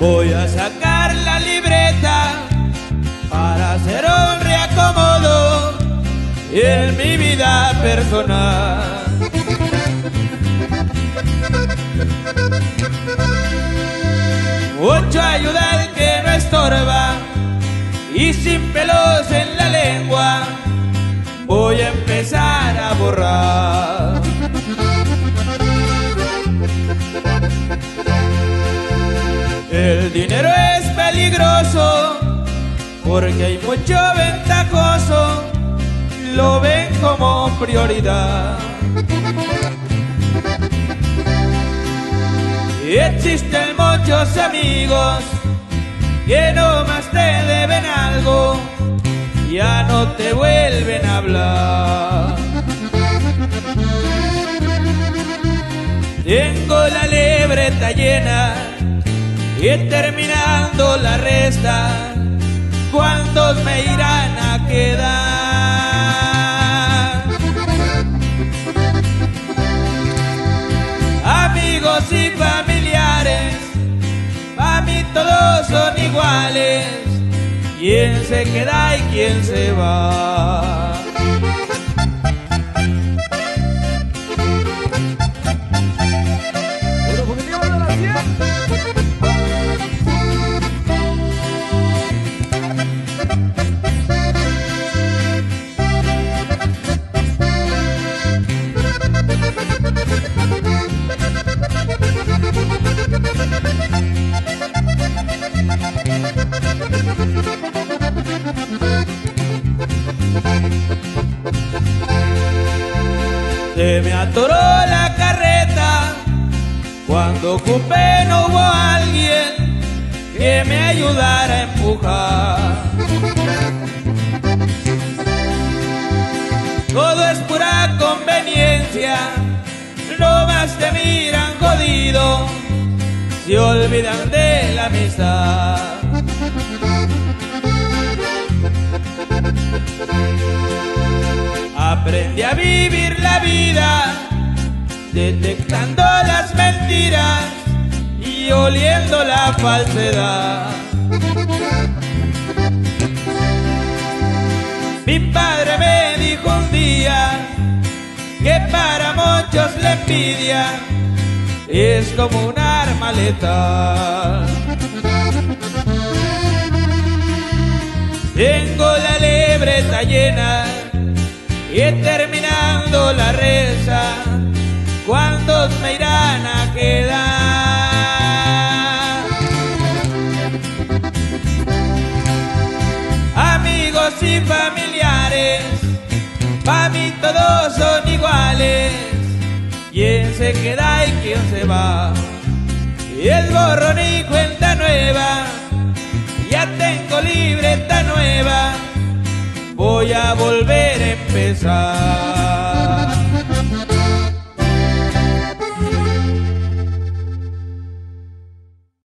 Voy a sacar la libreta para hacer un reacomodo en mi vida personal. Y sin pelos en la lengua voy a empezar a borrar. El dinero es peligroso porque hay mucho ventajoso, lo ven como prioridad. Existen muchos amigos que no más te deben algo, ya no te vuelven a hablar. Tengo la libreta llena y terminando la resta, todos son iguales, quién se queda y quién se va. Se me atoró la carreta cuando ocupé no hubo alguien que me ayudara a empujar. Todo es pura conveniencia, no más te miran jodido, se olvidan de la amistad. Aprende a vivir la vida, detectando las mentiras y oliendo la falsedad. Mi padre me dijo un día que para muchos la envidia es como un arma letal. Tengo la libreta llena y terminando la reza, ¿cuántos me irán a quedar? Amigos y familiares, para mí todos son iguales, quién se queda y quién se va, y el borrón y cuenta voy a volver a empezar.